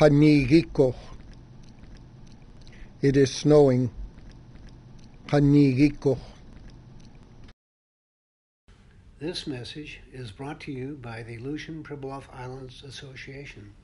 Panigiko. It is snowing. Panigiko. This message is brought to you by the Lucian Pribilof Islands Association.